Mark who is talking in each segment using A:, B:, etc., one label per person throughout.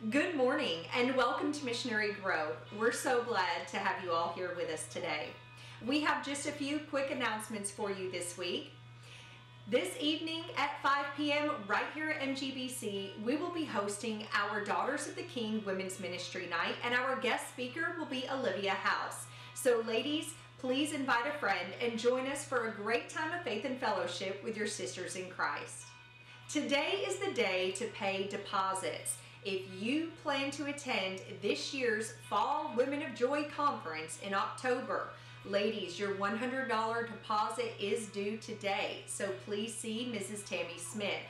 A: Good morning and welcome to Missionary Grove. We're so glad to have you all here with us today. We have just a few quick announcements for you this week. This evening at 5 p.m., right here at MGBC, we will be hosting our Daughters of the King Women's Ministry Night, and our guest speaker will be Olivia House. So, ladies, please invite a friend and join us for a great time of faith and fellowship with your sisters in Christ. Today is the day to pay deposits. If you plan to attend this year's Fall Women of Joy Conference in October, ladies, your $100 deposit is due today, so please see Mrs. Tammy Smith.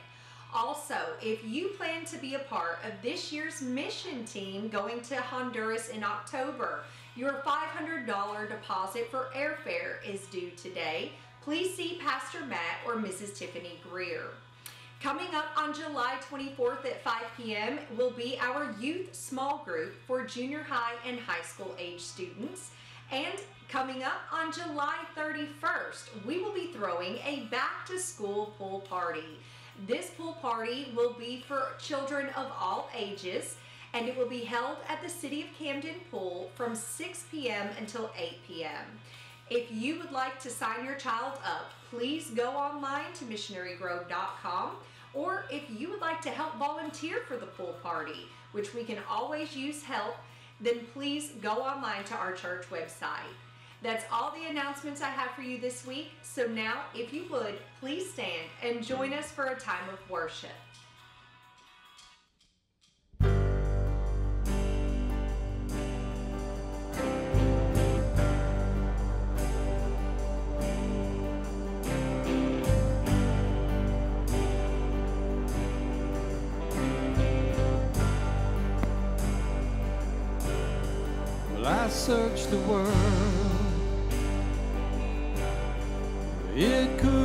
A: Also, if you plan to be a part of this year's mission team going to Honduras in October, your $500 deposit for airfare is due today. Please see Pastor Matt or Mrs. Tiffany Greer. Coming up on July 24th at 5 p.m. will be our youth small group for junior high and high school age students. And coming up on July 31st, we will be throwing a back to school pool party. This pool party will be for children of all ages and it will be held at the City of Camden Pool from 6 p.m. until 8 p.m. If you would like to sign your child up, please go online to missionarygrove.com or if you would like to help volunteer for the pool party, which we can always use help, then please go online to our church website. That's all the announcements I have for you this week. So now, if you would, please stand and join us for a time of worship.
B: Search the world. It couldn't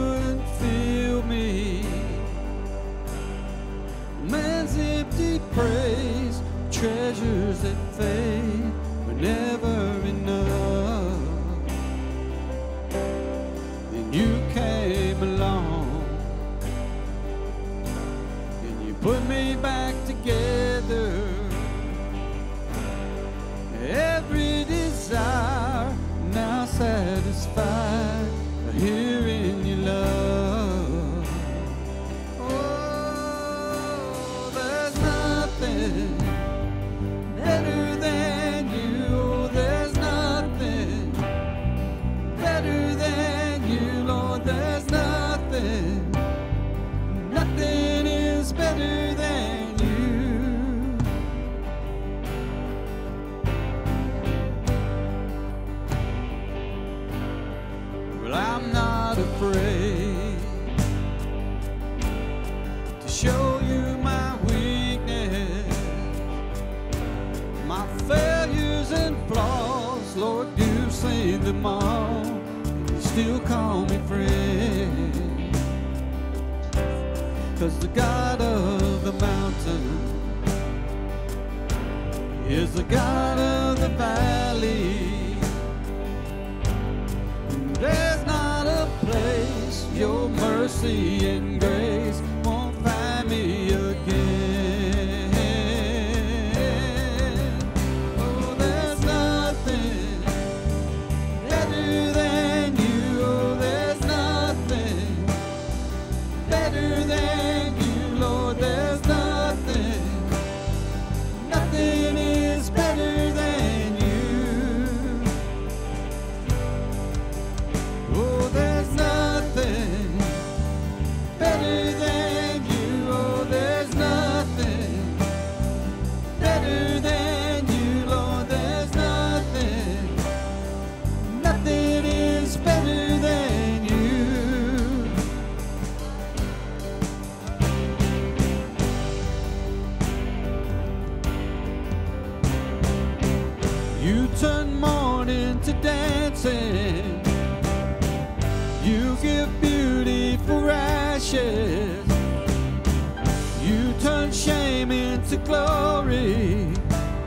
B: glory.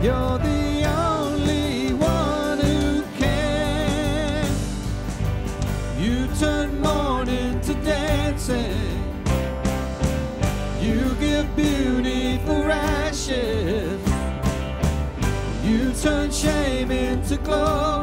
B: You're the only one who can. You turn mourning to dancing. You give beauty for ashes.
C: You turn shame into glory.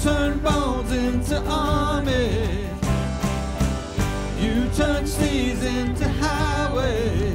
C: Turn bones into armies. You turn seas into highways.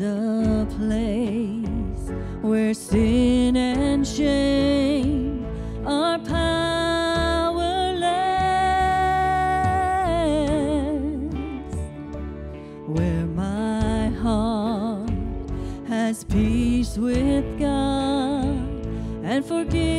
D: a place where sin and shame are powerless, where my heart has peace with God and forgiveness.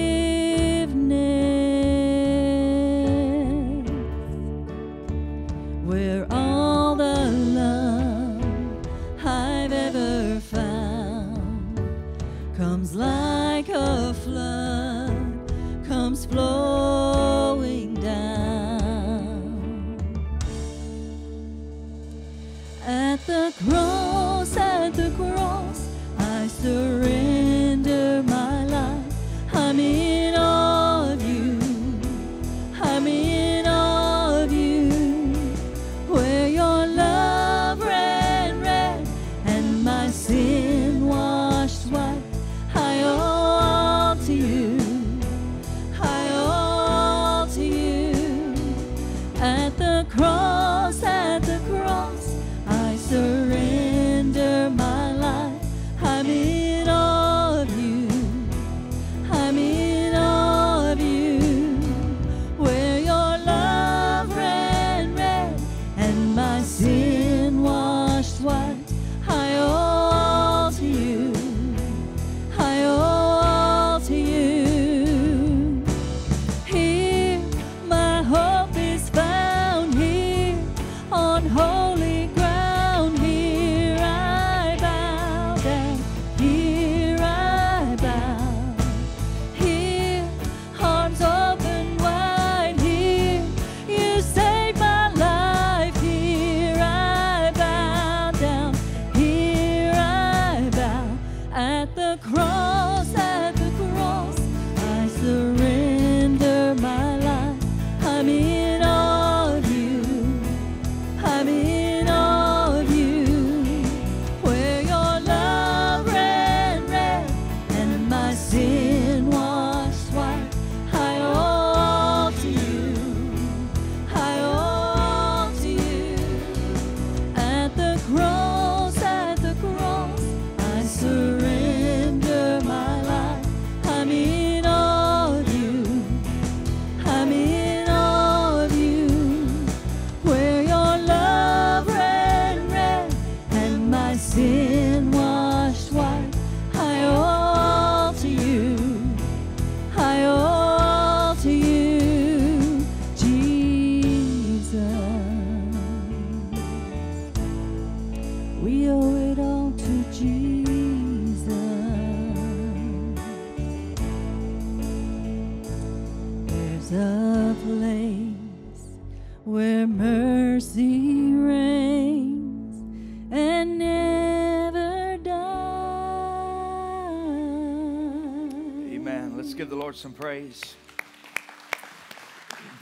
E: Some praise.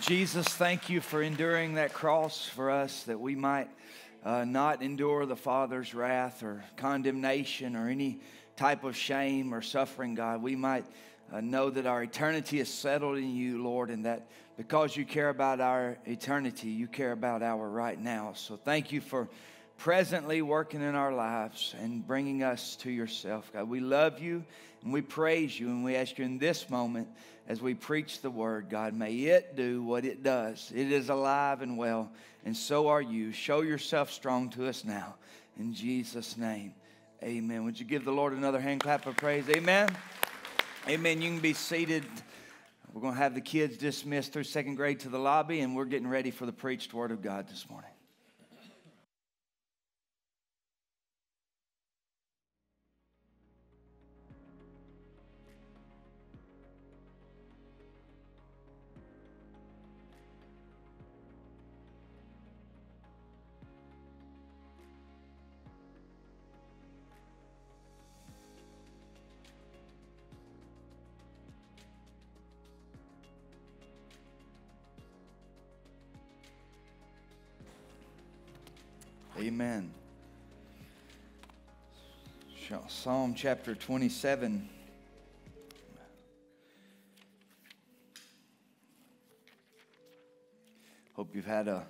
E: Jesus, thank you for enduring that cross for us that we might uh, not endure the Father's wrath or condemnation or any type of shame or suffering, God. We might uh, know that our eternity is settled in you, Lord, and that because you care about our eternity, you care about our right now. So thank you for presently working in our lives and bringing us to yourself, God. We love you and we praise you and we ask you in this moment as we preach the word, God, may it do what it does. It is alive and well, and so are you. Show yourself strong to us now. In Jesus' name, amen. Would you give the Lord another hand clap of praise? Amen. Amen. You can be seated. We're going to have the kids dismissed through second grade to the lobby, and we're getting ready for the preached word of God this morning. Amen. Psalm chapter 27. Hope you've had a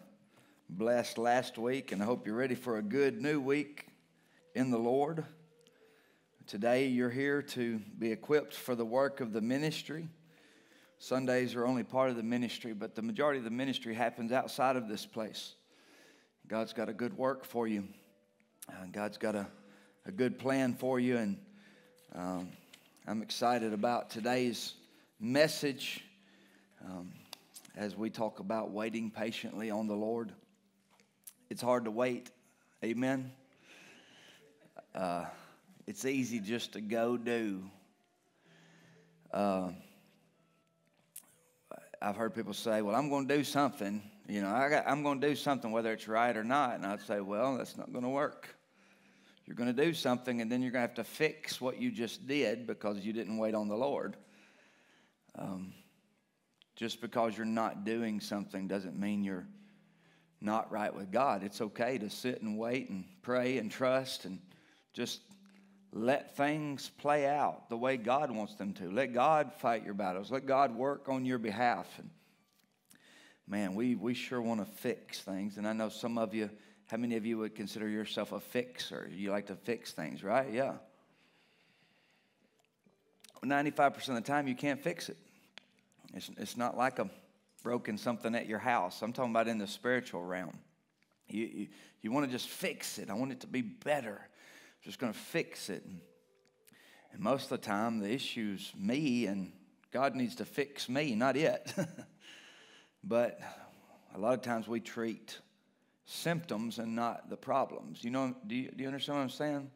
E: blessed last week, and I hope you're ready for a good new week in the Lord. Today, you're here to be equipped for the work of the ministry. Sundays are only part of the ministry, but the majority of the ministry happens outside of this place. God's got a good work for you. Uh, God's got a, a good plan for you. And um, I'm excited about today's message um, as we talk about waiting patiently on the Lord. It's hard to wait. Amen. Uh, it's easy just to go do. Uh, I've heard people say, well, I'm going to do something you know, I got, I'm going to do something whether it's right or not. And I'd say, well, that's not going to work. You're going to do something, and then you're going to have to fix what you just did because you didn't wait on the Lord. Um, just because you're not doing something doesn't mean you're not right with God. It's okay to sit and wait and pray and trust and just let things play out the way God wants them to. Let God fight your battles. Let God work on your behalf. And man, we, we sure want to fix things. And I know some of you, how many of you would consider yourself a fixer? You like to fix things, right? Yeah. 95% of the time, you can't fix it. It's, it's not like a broken something at your house. I'm talking about in the spiritual realm. You, you, you want to just fix it. I want it to be better. I'm just going to fix it. And, most of the time, the issue's me, and God needs to fix me, not it. But a lot of times we treat symptoms and not the problems. You know, do you, do you understand what I'm saying?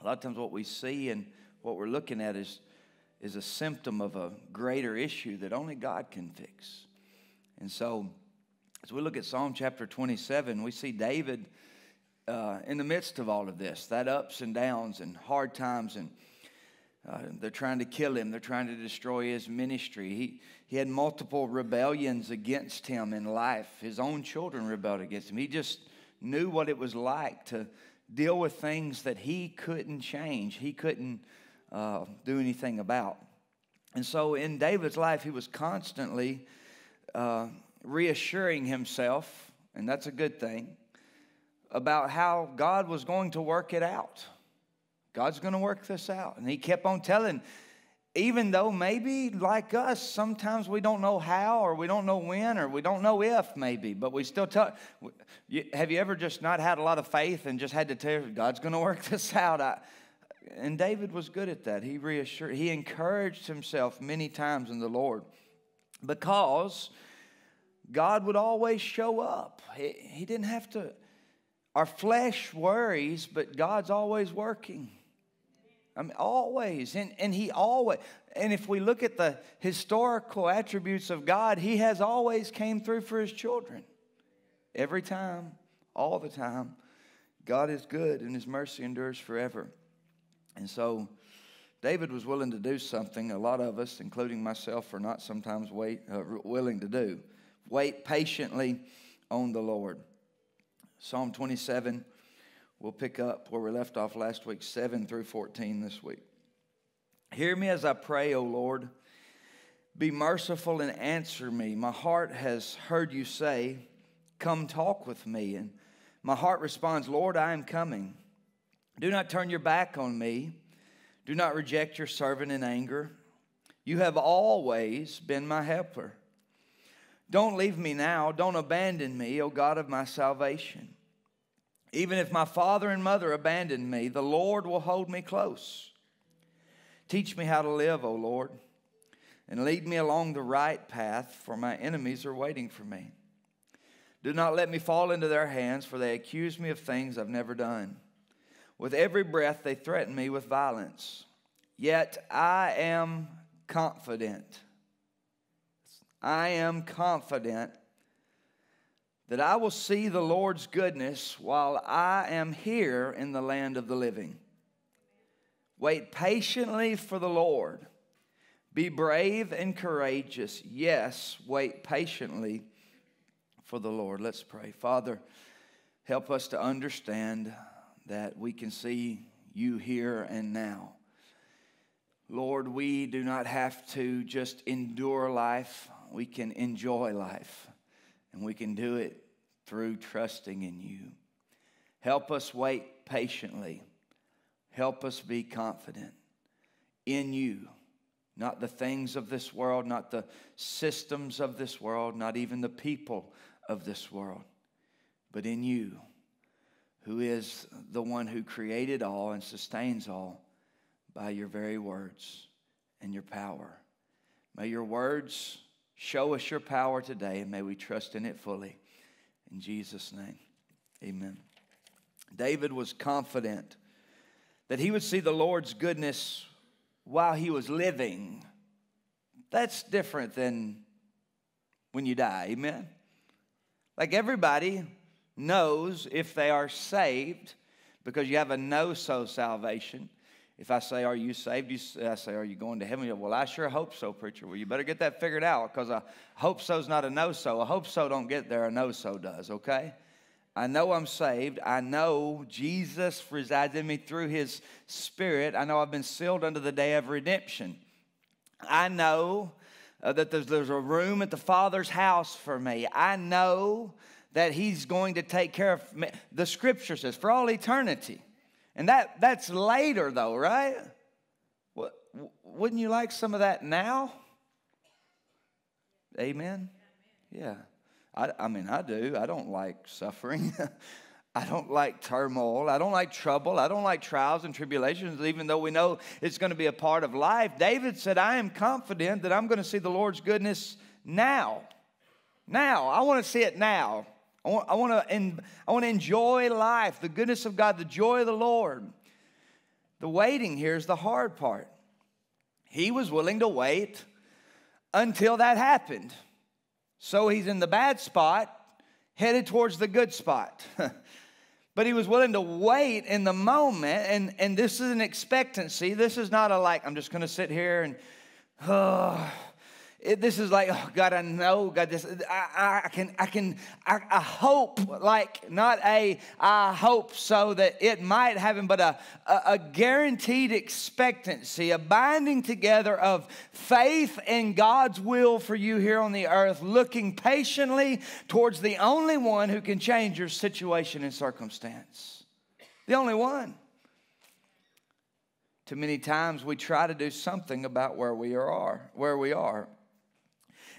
E: A lot of times what we see and what we're looking at is, is a symptom of a greater issue that only God can fix. And so, as we look at Psalm chapter 27, we see David uh, in the midst of all of this, that ups and downs and hard times and uh, they're trying to kill him. They're trying to destroy his ministry. He, he had multiple rebellions against him in life. His own children rebelled against him. He just knew what it was like to deal with things that he couldn't change, he couldn't uh, do anything about. And so in David's life, he was constantly uh, reassuring himself, and that's a good thing, about how God was going to work it out. God's going to work this out. And he kept on telling, even though maybe like us, sometimes we don't know how or we don't know when or we don't know if maybe, but we still tell. Have you ever just not had a lot of faith and just had to tell God's going to work this out? I, and David was good at that. He reassured, he encouraged himself many times in the Lord because God would always show up. He, he didn't have to. Our flesh worries, but God's always working. I mean, always. And, and he always, and if we look at the historical attributes of God, he has always came through for his children. Every time, all the time, God is good and his mercy endures forever. And so David was willing to do something a lot of us, including myself, are not sometimes wait, uh, willing to do. Wait patiently on the Lord. Psalm 27, we'll pick up where we left off last week, 7 through 14 this week. Hear me as I pray, O Lord. Be merciful and answer me. My heart has heard you say, Come talk with me. And my heart responds, Lord, I am coming. Do not turn your back on me. Do not reject your servant in anger. You have always been my helper. Don't leave me now. Don't abandon me, O God of my salvation. Even if my father and mother abandon me, the Lord will hold me close. Teach me how to live, O Lord and lead me along the right path, for my enemies are waiting for me. Do not let me fall into their hands, for they accuse me of things I've never done. With every breath, they threaten me with violence. Yet I am confident. I am confident that I will see the Lord's goodness while I am here in the land of the living. Wait patiently for the Lord. Be brave and courageous. Yes, wait patiently for the Lord. Let's pray. Father, help us to understand that we can see you here and now. Lord, we do not have to just endure life, we can enjoy life, and we can do it through trusting in you. Help us wait patiently. Help us be confident in you not the things of this world, not the systems of this world, not even the people of this world, but in you, who is the one who created all and sustains all by your very words and your power. May your words show us your power today, and may we trust in it fully. In Jesus' name, amen. David was confident that he would see the Lord's goodness while he was living. That's different than when you die, amen? Like everybody knows if they are saved because you have a no so salvation. If I say, Are you saved? You, I say, Are you going to heaven? well, I sure hope so, preacher. Well, you better get that figured out because a hope so's not a no so. A hope so don't get there, a no so does, okay? I know I'm saved. I know Jesus resides in me through his spirit. I know I've been sealed unto the day of redemption. I know uh, that there's, there's a room at the Father's house for me. I know that he's going to take care of me. The scripture says for all eternity. And that, that's later, though, right? Wouldn't you like some of that now? Amen? Yeah. I, I mean, I do. I don't like suffering. I don't like turmoil. I don't like trouble. I don't like trials and tribulations, even though we know it's going to be a part of life. David said, I am confident that I'm going to see the Lord's goodness now. Now. I want to see it now. I want, I, want to, enjoy life, the goodness of God, the joy of the Lord. The waiting here is the hard part. He was willing to wait until that happened. So he's in the bad spot, headed towards the good spot. but he was willing to wait in the moment, and, and this is an expectancy. This is not a like, I'm just going to sit here and, oh, it, this is like, oh God, I know, God, this, I, I can, I can, I, I, hope, like, not a, I hope so that it might happen, but a, a, a guaranteed expectancy, a binding together of faith in God's will for you here on the earth, looking patiently towards the only one who can change your situation and circumstance. The only one. Too many times we try to do something about where we are, where we are.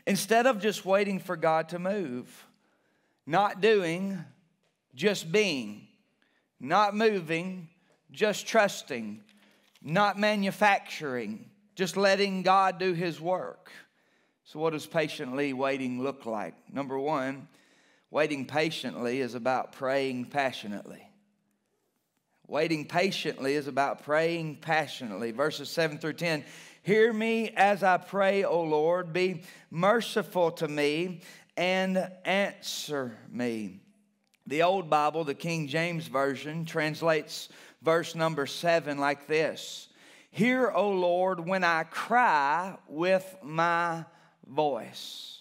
E: Instead of just waiting for God to move, not doing, just being, not moving, just trusting, not manufacturing, just letting God do His work. So, what does patiently waiting look like? Number one, waiting patiently is about praying passionately. Waiting patiently is about praying passionately. Verses 7 through 10 Hear me as I pray, O Lord. Be merciful to me and answer me. The old Bible, the King James Version, translates verse number seven like this Hear, O Lord, when I cry with my voice.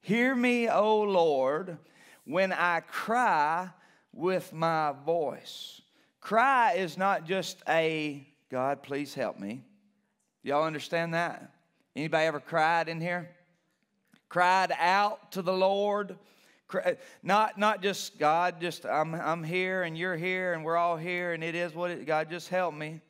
E: Hear me, O Lord, when I cry with my voice. Cry is not just a God, please help me. Y'all understand that? Anybody ever cried in here? Cried out to the Lord. Uh, not, not just God, just I'm, I'm here and you're here and we're all here and it is what it, God just help me.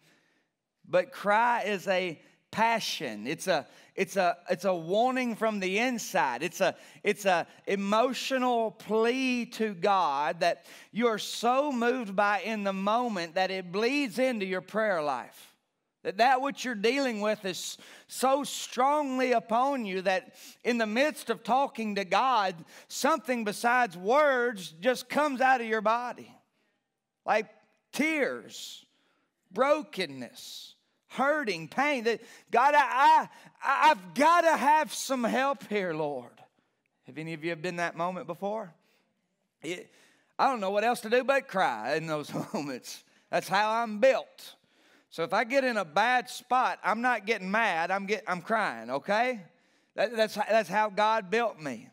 E: But cry is a passion. It's a it's a it's a warning from the inside. It's a it's a emotional plea to God that you're so moved by in the moment that it bleeds into your prayer life. That that which you're dealing with is so strongly upon you that in the midst of talking to God, something besides words just comes out of your body. Like tears, brokenness hurting, pain. That God, I, I, I've got to have some help here, Lord. Have any of you been that moment before? It, I don't know what else to do but cry in those moments. That's how I'm built. So if I get in a bad spot, I'm not getting mad. I'm get, I'm crying. Okay, that, that's that's how God built me.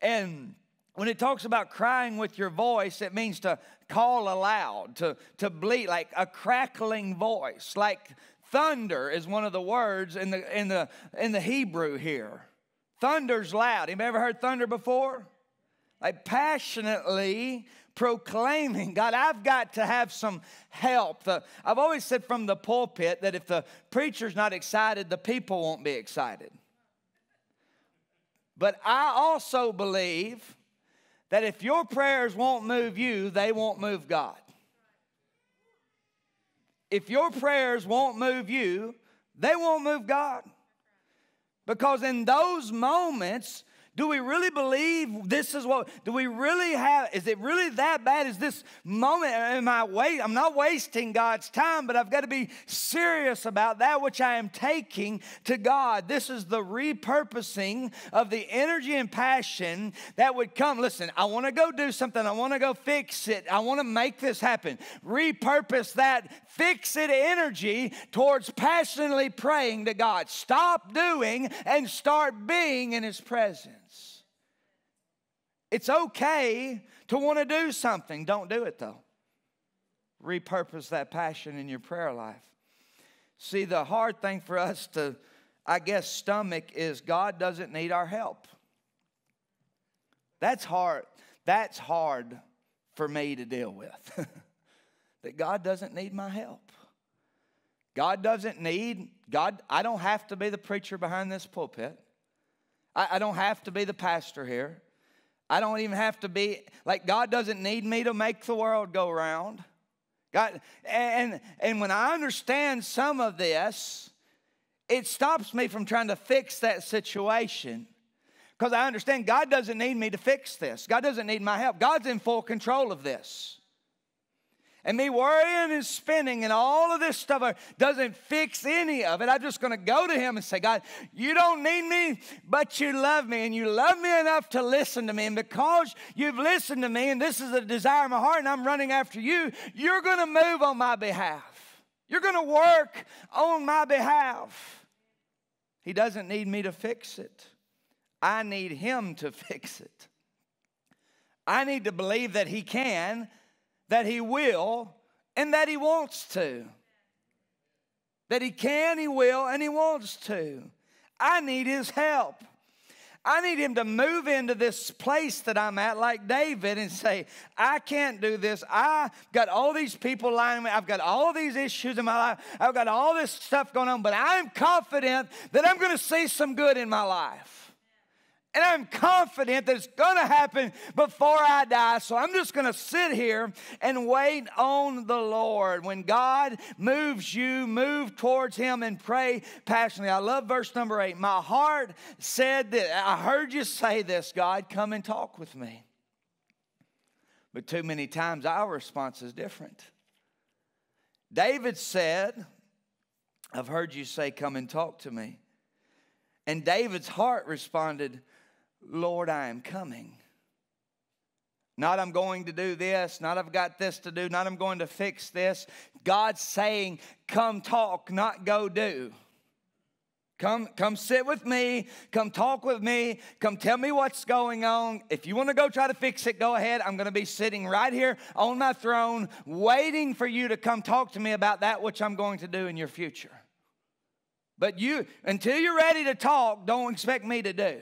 E: And when it talks about crying with your voice, it means to call aloud, to, to bleat, like a crackling voice, like Thunder is one of the words in the, in the, in the Hebrew here. Thunder's loud. Anybody ever heard thunder before? Like passionately proclaiming, God, I've got to have some help. The, I've always said from the pulpit that if the preacher's not excited, the people won't be excited. But I also believe that if your prayers won't move you, they won't move God if your prayers won't move you, they won't move God. Because in those moments, do we really believe this is what, do we really have, is it really that bad? Is this moment, am I wait, I'm not wasting God's time, but I've got to be serious about that which I am taking to God. This is the repurposing of the energy and passion that would come. Listen, I want to go do something, I want to go fix it, I want to make this happen. Repurpose that fix it energy towards passionately praying to God. Stop doing and start being in His presence. It's okay to want to do something. Don't do it though. Repurpose that passion in your prayer life. See, the hard thing for us to, I guess, stomach is God doesn't need our help. That's hard. That's hard for me to deal with. that God doesn't need my help. God doesn't need, God, I don't have to be the preacher behind this pulpit. I, I don't have to be the pastor here. I don't even have to be like God doesn't need me to make the world go round. God, and and when I understand some of this, it stops me from trying to fix that situation. Because I understand God doesn't need me to fix this. God doesn't need my help. God's in full control of this. And me worrying and spinning and all of this stuff doesn't fix any of it. I'm just going to go to Him and say, God, you don't need me, but you love me. And you love me enough to listen to me. And because you've listened to me, and this is a desire of my heart, and I'm running after you, you're going to move on my behalf. You're going to work on my behalf. He doesn't need me to fix it, I need Him to fix it. I need to believe that He can that He will and that He wants to. That He can, He will, and He wants to. I need His help. I need him to move into this place that I'm at, like David, and say, I can't do this. I've got all these people lying me. I've got all these issues in my life. I've got all this stuff going on, but I'm confident that I'm going to see some good in my life. And I'm confident that it's going to happen before I die. So I'm just going to sit here and wait on the Lord. When God moves you, move towards Him and pray passionately. I love verse number eight. My heart said that I heard you say this, God, come and talk with me. But too many times our response is different. David said, I've heard you say, Come and talk to me. And David's heart responded, Lord, I am coming. Not I'm going to do this, not I've got this to do, not I'm going to fix this. God's saying, come talk, not go do. Come, come sit with me. Come talk with me. Come tell me what's going on. If you want to go try to fix it, go ahead. I'm going to be sitting right here on my throne, waiting for you to come talk to me about that which I'm going to do in your future. But you, until you're ready to talk, don't expect me to do.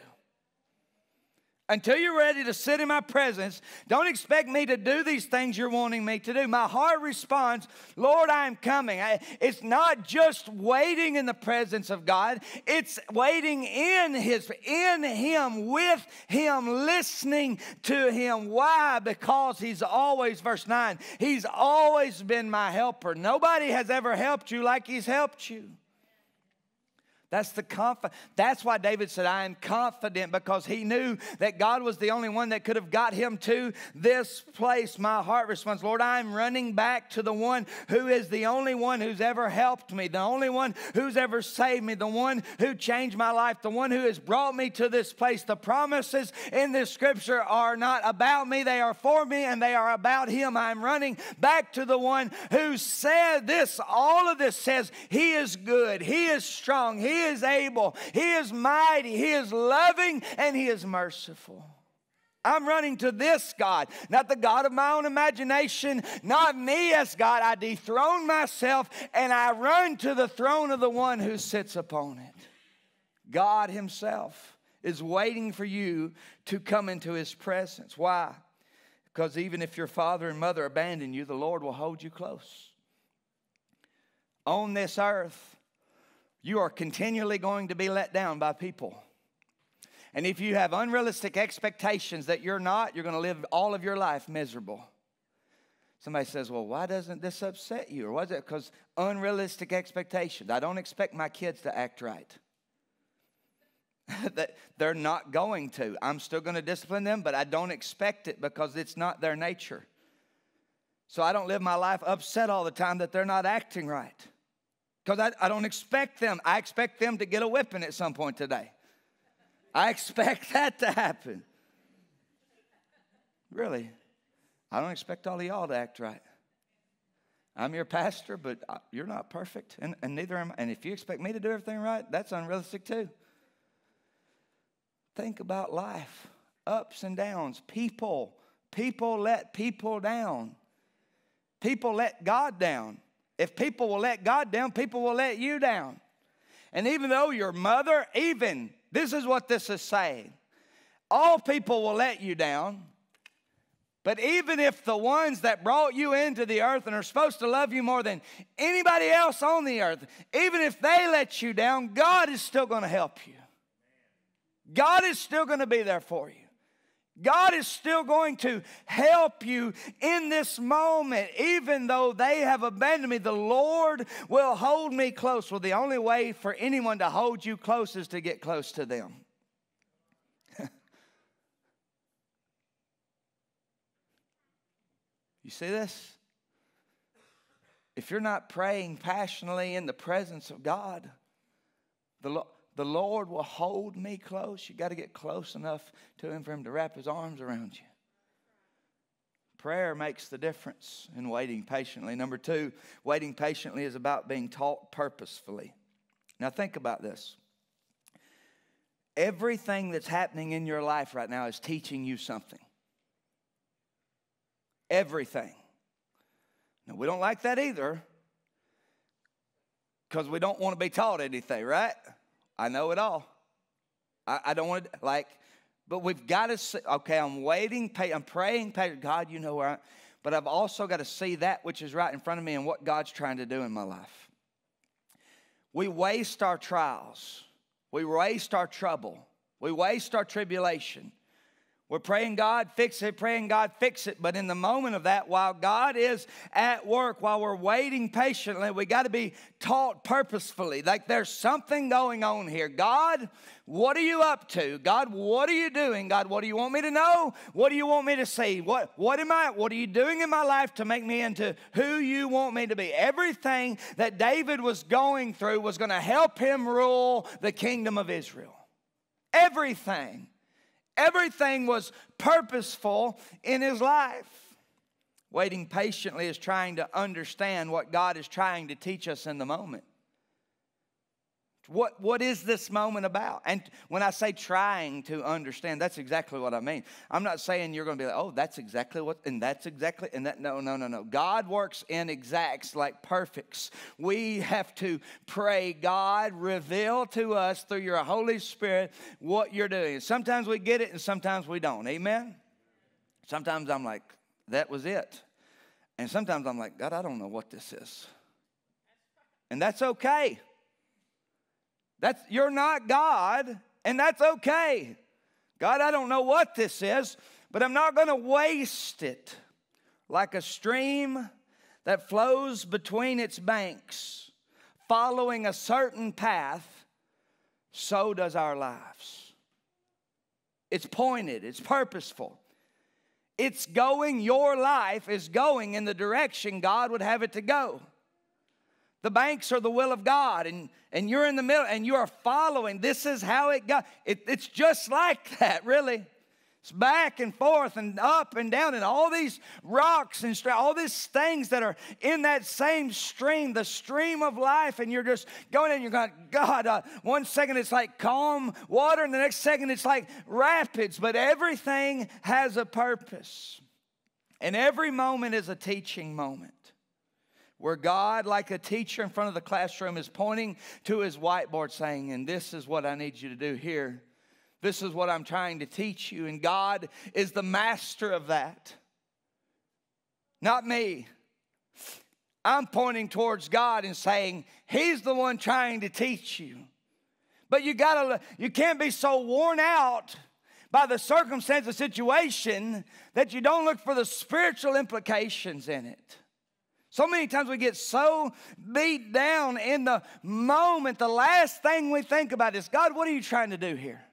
E: Until you're ready to sit in my presence, don't expect me to do these things you're wanting me to do. My heart responds, Lord, I am coming. it's not just waiting in the presence of God, it's waiting in His, in Him, with Him, listening to Him. Why? Because He's always, verse 9, He's always been my helper. Nobody has ever helped you like He's helped you. That's the confidence. That's why David said, I am confident because he knew that God was the only one that could have got him to this place. My heart responds, Lord, I'm running back to the one who is the only one who's ever helped me, the only one who's ever saved me, the one who changed my life, the one who has brought me to this place. The promises in this scripture are not about me, they are for me, and they are about him. I'm running back to the one who said this. All of this says he is good, he is strong, he is able, He is mighty, He is loving, and He is merciful. I'm running to this God, not the God of my own imagination, not me as God. I dethrone myself and I run to the throne of the one who sits upon it. God Himself is waiting for you to come into His presence. Why? Because even if your father and mother abandon you, the Lord will hold you close. On this earth, you are continually going to be let down by people. And if you have unrealistic expectations that you're not, you're going to live all of your life miserable. Somebody says, Well, why doesn't this upset you? Or was it because unrealistic expectations? I don't expect my kids to act right. that they're not going to. I'm still going to discipline them, but I don't expect it because it's not their nature. So I don't live my life upset all the time that they're not acting right. Because I, I don't expect them. I expect them to get a whipping at some point today. I expect that to happen. Really. I don't expect all of y'all to act right. I'm your pastor, but uh, you're not perfect, and, and neither am I. And if you expect me to do everything right, that's unrealistic too. Think about life ups and downs. People, people let people down. People let God down. If people will let God down, people will let you down. And even though your mother, even, this is what this is saying all people will let you down. But even if the ones that brought you into the earth and are supposed to love you more than anybody else on the earth, even if they let you down, God is still going to help you. God is still going to be there for you. God is still going to help you in this moment, even though they have abandoned me. The Lord will hold me close. Well, the only way for anyone to hold you close is to get close to them. you see this? If you're not praying passionately in the presence of God, the Lord the Lord will hold me close. You got to get close enough to Him for Him to wrap His arms around you. Prayer makes the difference in waiting patiently. Number two, waiting patiently is about being taught purposefully. Now, think about this. Everything that's happening in your life right now is teaching you something. Everything. Now, we don't like that either because we don't want to be taught anything, right? I know it all. I, I don't want to, like, but we've got to see, okay, I'm waiting, I'm praying, God, you know where I but I've also got to see that which is right in front of me and what God's trying to do in my life. We waste our trials, we waste our trouble, we waste our tribulation we're praying God, fix it, praying God, fix it. But in the moment of that, while God is at work, while we're waiting patiently, we got to be taught purposefully. Like there's something going on here. God, what are you up to? God, what are you doing? God, what do you want me to know? What do you want me to see? What, what am I, what are you doing in my life to make me into who you want me to be? Everything that David was going through was going to help him rule the kingdom of Israel. Everything. Everything was purposeful in his life. Waiting patiently is trying to understand what God is trying to teach us in the moment. What, what is this moment about? And when I say trying to understand, that's exactly what I mean. I'm not saying you're going to be like, oh, that's exactly what, and that's exactly, and that, no, no, no, no. God works in exacts like perfects. We have to pray, God, reveal to us through your Holy Spirit what you're doing. Sometimes we get it and sometimes we don't. Amen? Sometimes I'm like, that was it. And sometimes I'm like, God, I don't know what this is. And that's okay. That's you're not God, and that's okay. God, I don't know what this is, but I'm not going to waste it like a stream that flows between its banks, following a certain path, so does our lives. It's pointed, it's purposeful. It's going, your life is going in the direction God would have it to go. The banks are the will of God, and, and you're in the middle and you are following. This is how it got. It, it's just like that, really. It's back and forth and up and down, and all these rocks and all these things that are in that same stream, the stream of life, and you're just going and you're going, God, uh, one second it's like calm water, and the next second it's like rapids, but everything has a purpose. And every moment is a teaching moment where God, like a teacher in front of the classroom, is pointing to his whiteboard saying, And this is what I need you to do here. This is what I'm trying to teach you. And God is the master of that, not me. I'm pointing towards God and saying, He's the one trying to teach you. But you gotta, you can't be so worn out by the circumstance of situation that you don't look for the spiritual implications in it. So many times we get so beat down in the moment, the last thing we think about is God, what are you trying to do here?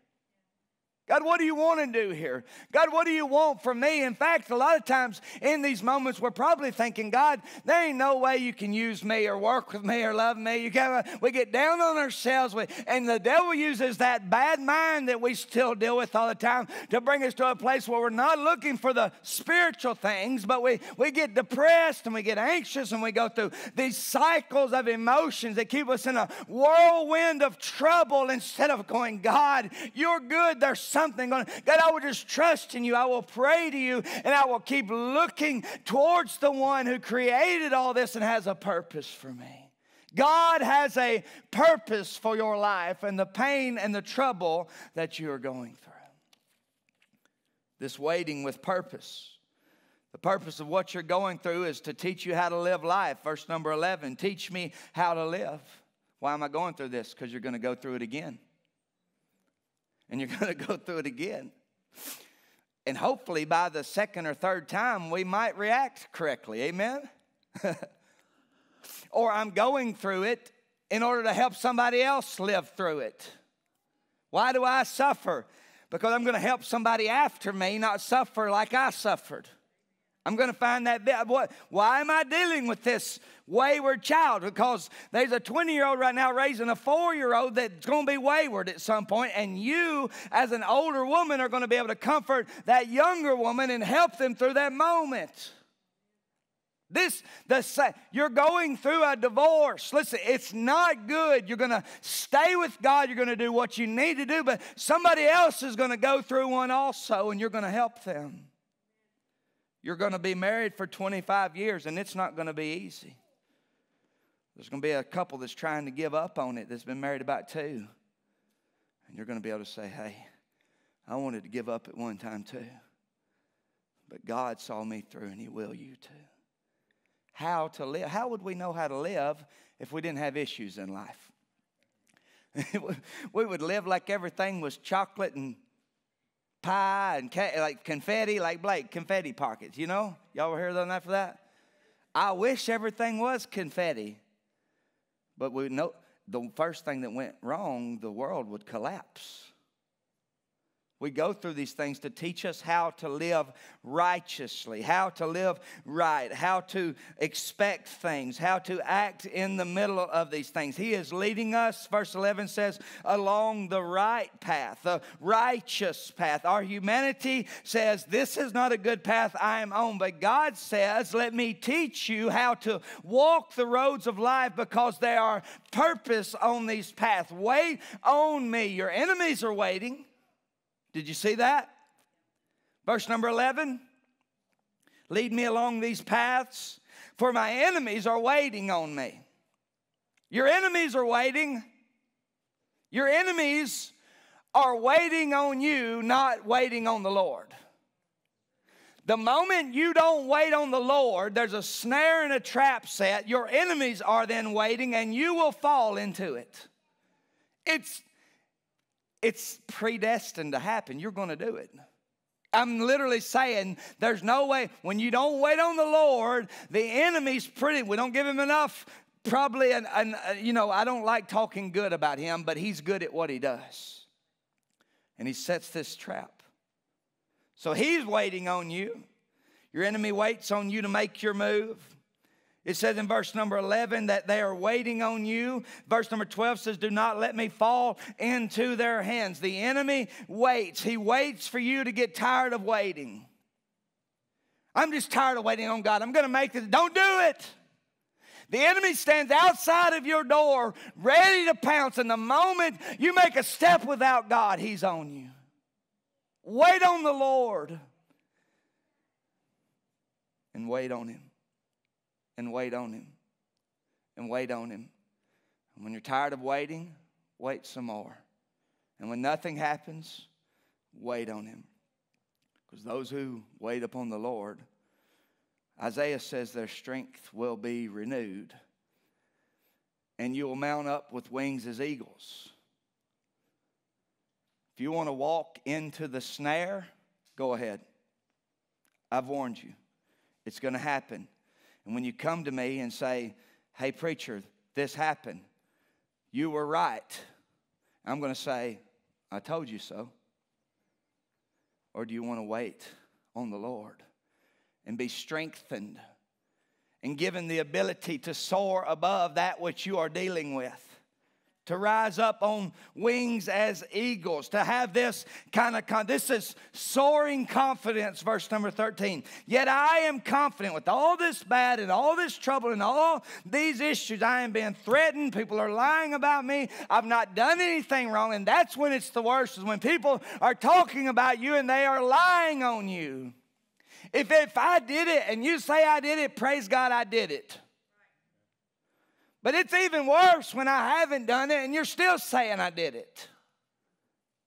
E: God, what do you want to do here? God, what do you want from me? In fact, a lot of times in these moments, we're probably thinking, God, there ain't no way you can use me or work with me or love me. You gotta, we get down on ourselves, and the devil uses that bad mind that we still deal with all the time to bring us to a place where we're not looking for the spiritual things, but we, we get depressed and we get anxious and we go through these cycles of emotions that keep us in a whirlwind of trouble instead of going, God, you're good. There's something God, I will just trust in you. I will pray to you and I will keep looking towards the one who created all this and has a purpose for me. God has a purpose for your life and the pain and the trouble that you are going through. This waiting with purpose. The purpose of what you're going through is to teach you how to live life. Verse number 11 teach me how to live. Why am I going through this? Because you're going to go through it again and you're going to go through it again. And hopefully, by the second or third time, we might react correctly. Amen? or I'm going through it in order to help somebody else live through it. Why do I suffer? Because I'm going to help somebody after me not suffer like I suffered. I'm going to find that. What, why am I dealing with this wayward child? Because there's a 20 year old right now raising a four year old that's going to be wayward at some point, and you, as an older woman, are going to be able to comfort that younger woman and help them through that moment. This, the, you're going through a divorce. Listen, it's not good. You're going to stay with God. You're going to do what you need to do, but somebody else is going to go through one also, and you're going to help them. You're going to be married for 25 years, and it's not going to be easy. There's going to be a couple that's trying to give up on it that's been married about two. And you're going to be able to say, hey, I wanted to give up at one time too. But God saw me through, and He will you too. How to live? How would we know how to live if we didn't have issues in life? we would live like everything was chocolate and pie and ca- like confetti, like Blake, confetti pockets, you know? Y'all ever heard of that for that? I wish everything was confetti. But we know the first thing that went wrong, the world would collapse. We go through these things to teach us how to live righteously, how to live right, how to expect things, how to act in the middle of these things. He is leading us, verse 11 says, along the right path, the righteous path. Our humanity says, This is not a good path I am on. But God says, Let me teach you how to walk the roads of life because there are purpose on these paths. Wait on me. Your enemies are waiting. Did you see that? Verse number 11 Lead me along these paths, for my enemies are waiting on me. Your enemies are waiting. Your enemies are waiting on you, not waiting on the Lord. The moment you don't wait on the Lord, there's a snare and a trap set. Your enemies are then waiting, and you will fall into it. It's it's predestined to happen. You're going to do it. I'm literally saying there's no way, when you don't wait on the Lord, the enemy's pretty, we don't give him enough, probably, and, and uh, you know, I don't like talking good about him, but he's good at what he does. And he sets this trap. So he's waiting on you. Your enemy waits on you to make your move. It says in verse number 11 that they are waiting on you. Verse number 12 says, Do not let me fall into their hands. The enemy waits. He waits for you to get tired of waiting. I'm just tired of waiting on God. I'm going to make this. Don't do it. The enemy stands outside of your door ready to pounce. And the moment you make a step without God, he's on you. Wait on the Lord and wait on him and wait on Him. And wait on Him. And when you're tired of waiting, wait some more. And when nothing happens, wait on Him. Because those who wait upon the Lord, Isaiah says their strength will be renewed. And you will mount up with wings as eagles. If you want to walk into the snare, go ahead. I've warned you. It's going to happen. And when you come to me and say, hey, preacher, this happened, you were right, I'm going to say, I told you so. Or do you want to wait on the Lord and be strengthened and given the ability to soar above that which you are dealing with? To rise up on wings as eagles, to have this kind of, con- this is soaring confidence, verse number 13. Yet I am confident with all this bad and all this trouble and all these issues, I am being threatened. People are lying about me. I've not done anything wrong. And that's when it's the worst, is when people are talking about you and they are lying on you. If, if I did it and you say I did it, praise God, I did it. But it's even worse when I haven't done it and you're still saying I did it.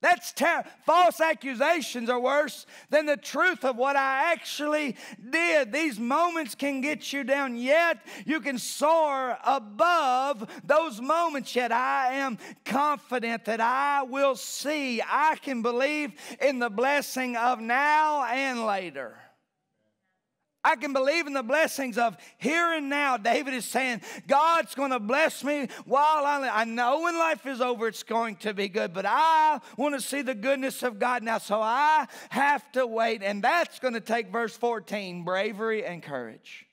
E: That's ter- false accusations are worse than the truth of what I actually did. These moments can get you down, yet you can soar above those moments. Yet I am confident that I will see, I can believe in the blessing of now and later. I can believe in the blessings of here and now. David is saying, God's going to bless me while I live. I know when life is over, it's going to be good, but I want to see the goodness of God now, so I have to wait. And that's going to take verse 14 bravery and courage.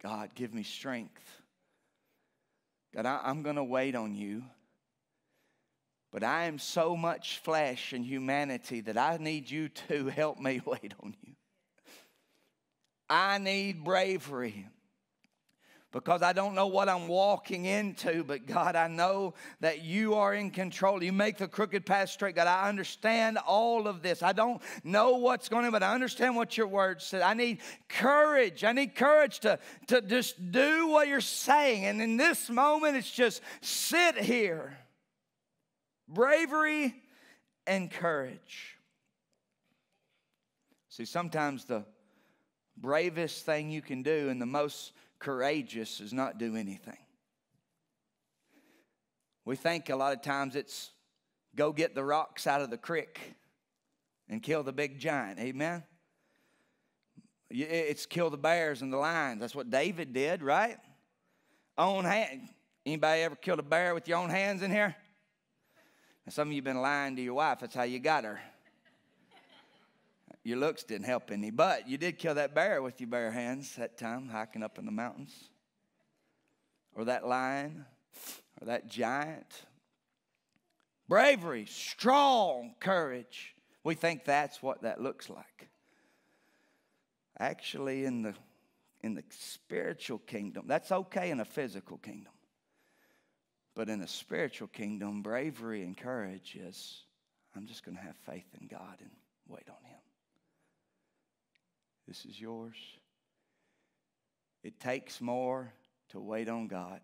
E: God, give me strength. God, I, I'm going to wait on you. But I am so much flesh and humanity that I need you to help me wait on you. I need bravery because I don't know what I'm walking into, but God, I know that you are in control. You make the crooked path straight. God, I understand all of this. I don't know what's going on, but I understand what your word said. I need courage. I need courage to, to just do what you're saying. And in this moment, it's just sit here. Bravery and courage. See, sometimes the bravest thing you can do and the most courageous is not do anything. We think a lot of times it's go get the rocks out of the creek and kill the big giant. Amen? It's kill the bears and the lions. That's what David did, right? Own hand. Anybody ever killed a bear with your own hands in here? Some of you been lying to your wife. That's how you got her. Your looks didn't help any, but you did kill that bear with your bare hands that time, hiking up in the mountains. Or that lion, or that giant. Bravery, strong courage. We think that's what that looks like. Actually, in the in the spiritual kingdom, that's okay in a physical kingdom. But in a spiritual kingdom, bravery and courage is I'm just going to have faith in God and wait on Him. This is yours. It takes more to wait on God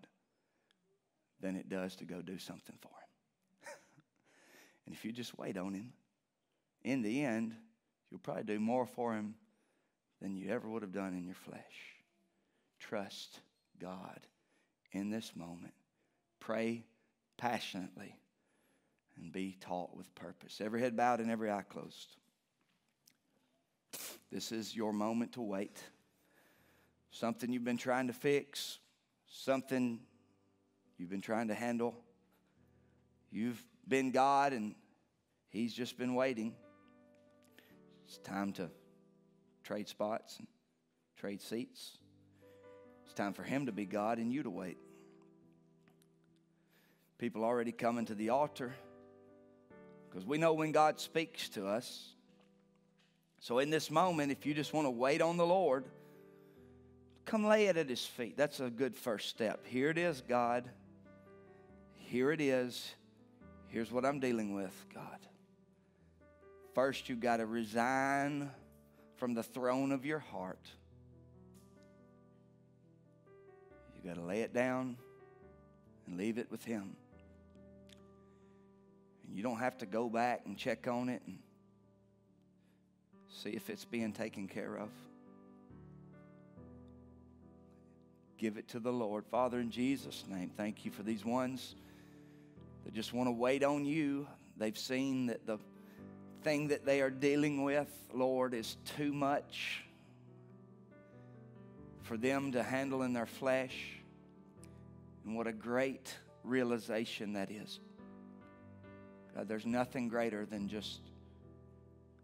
E: than it does to go do something for Him. and if you just wait on Him, in the end, you'll probably do more for Him than you ever would have done in your flesh. Trust God in this moment. Pray passionately and be taught with purpose. Every head bowed and every eye closed. This is your moment to wait. Something you've been trying to fix, something you've been trying to handle. You've been God and He's just been waiting. It's time to trade spots and trade seats. It's time for Him to be God and you to wait. People already coming to the altar because we know when God speaks to us. So, in this moment, if you just want to wait on the Lord, come lay it at His feet. That's a good first step. Here it is, God. Here it is. Here's what I'm dealing with, God. First, you've got to resign from the throne of your heart. You've got to lay it down and leave it with Him. And you don't have to go back and check on it and see if it's being taken care of. Give it to the Lord. Father, in Jesus' name, thank you for these ones that just want to wait on you. They've seen that the thing that they are dealing with, Lord, is too much for them to handle in their flesh. And what a great realization that is. God, there's nothing greater than just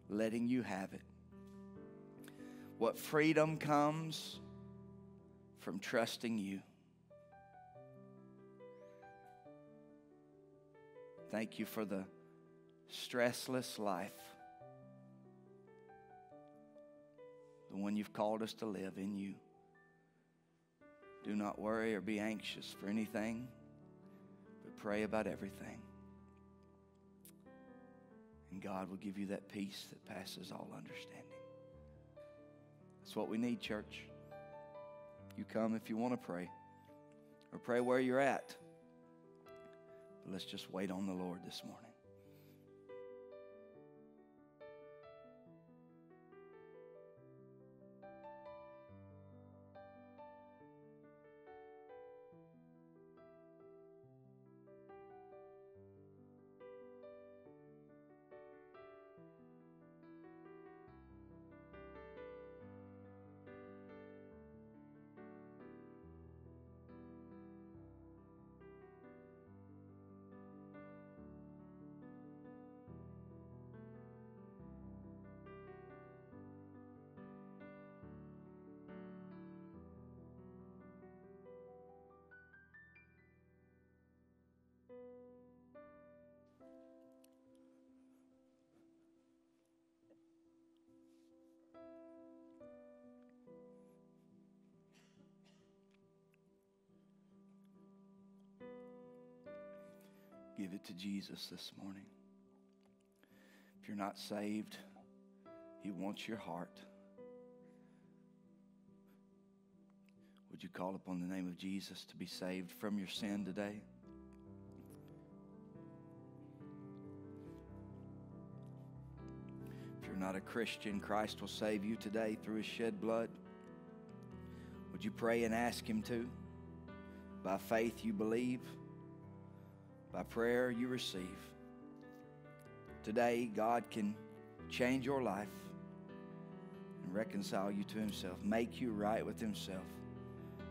E: letting you have it. What freedom comes from trusting you. Thank you for the stressless life, the one you've called us to live in you. Do not worry or be anxious for anything, but pray about everything. And God will give you that peace that passes all understanding. That's what we need, church. You come if you want to pray, or pray where you're at. But let's just wait on the Lord this morning. Give it to Jesus this morning. If you're not saved, He wants your heart. Would you call upon the name of Jesus to be saved from your sin today? If you're not a Christian, Christ will save you today through His shed blood. Would you pray and ask Him to? By faith, you believe. By prayer, you receive. Today, God can change your life and reconcile you to Himself, make you right with Himself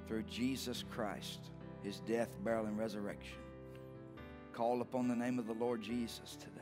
E: through Jesus Christ, His death, burial, and resurrection. call upon the name of the Lord Jesus today.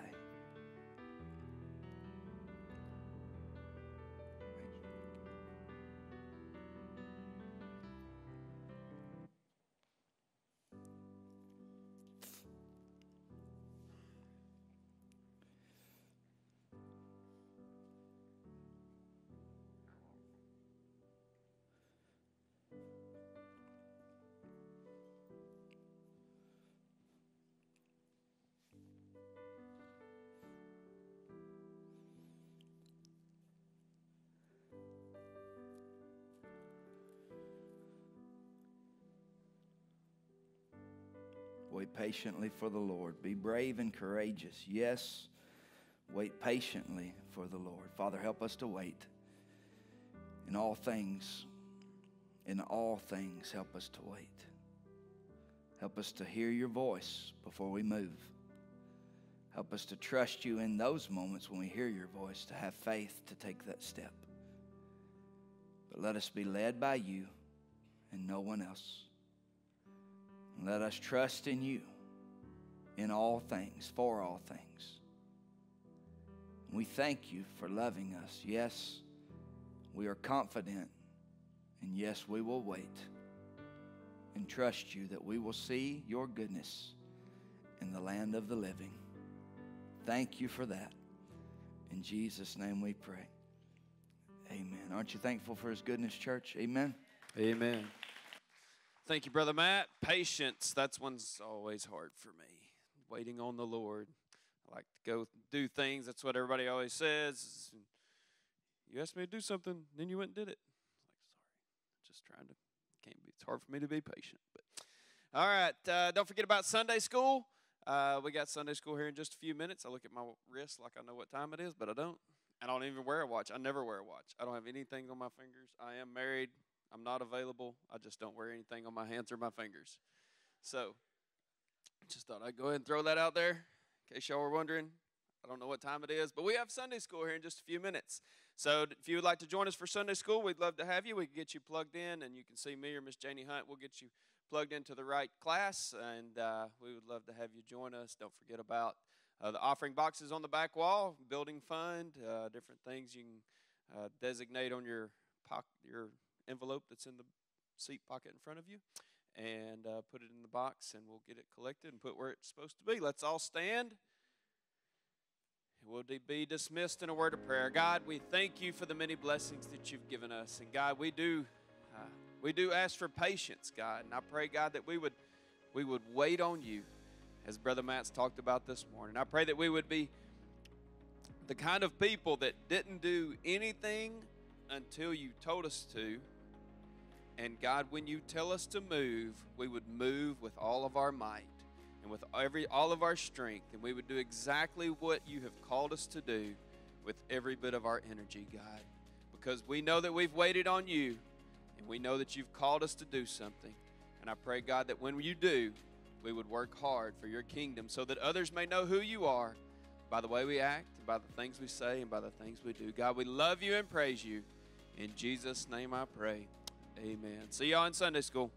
E: Patiently for the Lord. Be brave and courageous. Yes, wait patiently for the Lord. Father, help us to wait in all things. In all things, help us to wait. Help us to hear your voice before we move. Help us to trust you in those moments when we hear your voice, to have faith to take that step. But let us be led by you and no one else. Let us trust in you in all things, for all things. We thank you for loving us. Yes, we are confident, and yes, we will wait and trust you that we will see your goodness in the land of the living. Thank you for that. In Jesus' name we pray. Amen. Aren't you thankful for his goodness, church? Amen.
B: Amen. Thank you, Brother Matt. Patience, that's one's always hard for me. Waiting on the Lord. I like to go do things. That's what everybody always says. You asked me to do something, then you went and did it. Like, sorry, just trying to, can't be, it's hard for me to be patient. But all right, uh, don't forget about Sunday school. Uh, we got Sunday school here in just a few minutes. I look at my wrist like I know what time it is, but I don't. I don't even wear a watch. I never wear a watch. I don't have anything on my fingers. I am married. I'm not available. I just don't wear anything on my hands or my fingers. So, just thought I'd go ahead and throw that out there in case y'all were wondering. I don't know what time it is, but we have Sunday school here in just a few minutes. So, if you would like to join us for Sunday school, we'd love to have you. We can get you plugged in, and you can see me or Miss Janie Hunt. We'll get you plugged into the right class, and uh, we would love to have you join us. Don't forget about uh, the offering boxes on the back wall, building fund, uh, different things you can uh, designate on your poc- your envelope that's in the seat pocket in front of you and uh, put it in the box and we'll get it collected and put where it's supposed to be. Let's all stand. We'll be dismissed in a word of prayer. God, we thank you for the many blessings that you've given us. And God, we do uh, we do ask for patience, God. And I pray, God, that we would we would wait on you, as Brother Matt's talked about this morning. I pray that we would be the kind of people that didn't do anything until you told us to and God, when you tell us to move, we would move with all of our might and with every all of our strength, and we would do exactly what you have called us to do with every bit of our energy, God. Because we know that we've waited on you, and we know that you've called us to do something. And I pray, God, that when you do, we would work hard for your kingdom so that others may know who you are by the way we act, by the things we say, and by the things we do. God, we love you and praise you. In Jesus' name I pray. Amen. See y'all in Sunday school.